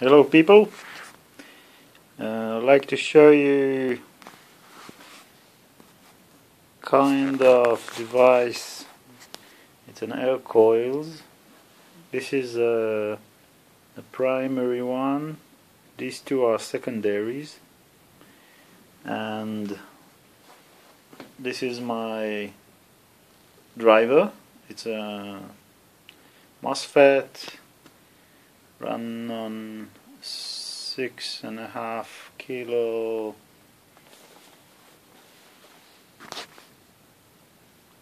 Hello people, uh, I'd like to show you kind of device, it's an air coils, this is a, a primary one, these two are secondaries. And this is my driver, it's a MOSFET run on six and a half kilo.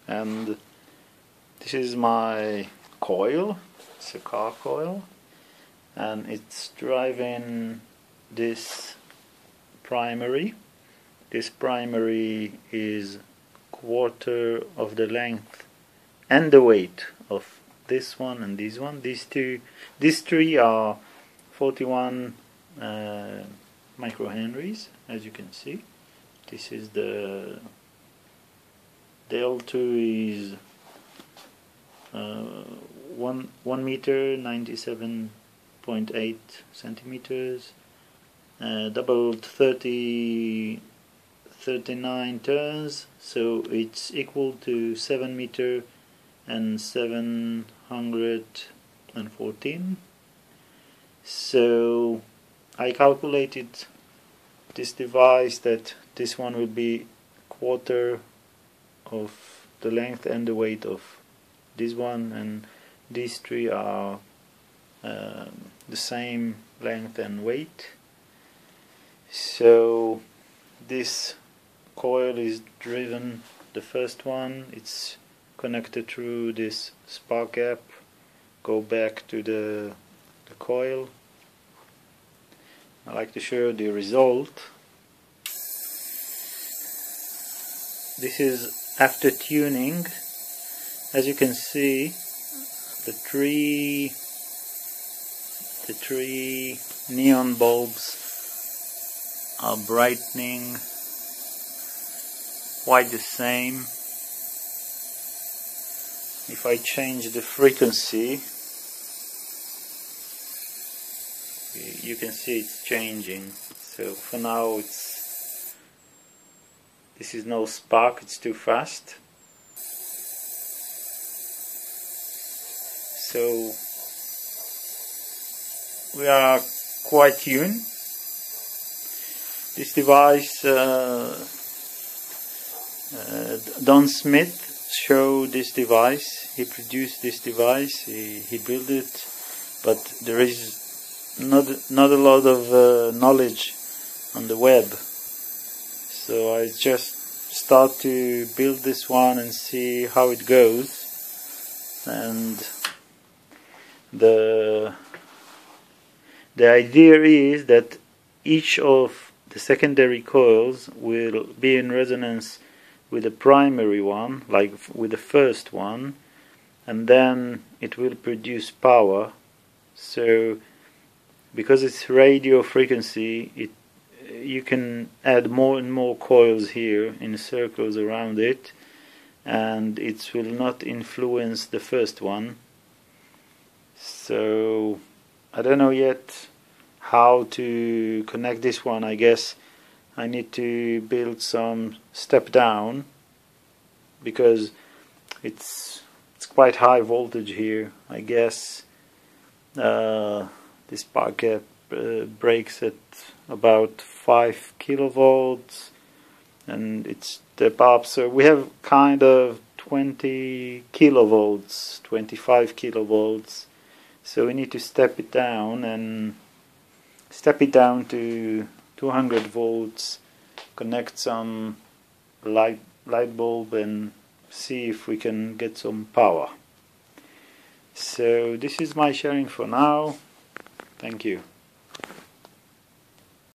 And this is my coil it's a car coil and it's driving this primary. This primary is quarter of the length and the weight of this one and this one. These two, these three are 41 uh, microhenries, as you can see. This is the the L2 is uh, one one meter 97.8 centimeters, uh, doubled 30 39 turns, so it's equal to 7 meter and 714 so I calculated this device that this one will be quarter of the length and the weight of this one and these three are uh, the same length and weight. So this coil is driven the first one it's connected through this spark gap go back to the, the coil. I like to show you the result. This is after tuning. As you can see the three the three neon bulbs are brightening quite the same if I change the frequency you can see it's changing. So for now it's this is no spark it's too fast. So we are quite tuned this device uh, uh, Don Smith show this device. He produced this device. He he built it, but there is not not a lot of uh, knowledge on the web. So I just start to build this one and see how it goes. And the the idea is that each of the secondary coils will be in resonance with the primary one, like with the first one, and then it will produce power. So, because it's radio frequency, it uh, you can add more and more coils here in circles around it, and it will not influence the first one. So, I don't know yet how to connect this one. I guess I need to build some step down because it's it's quite high voltage here I guess. Uh, this packet uh, breaks at about 5 kilovolts and it's step up. So we have kind of 20 kilovolts 25 kilovolts. So we need to step it down and step it down to 200 volts connect some light light bulb and see if we can get some power. So this is my sharing for now. Thank you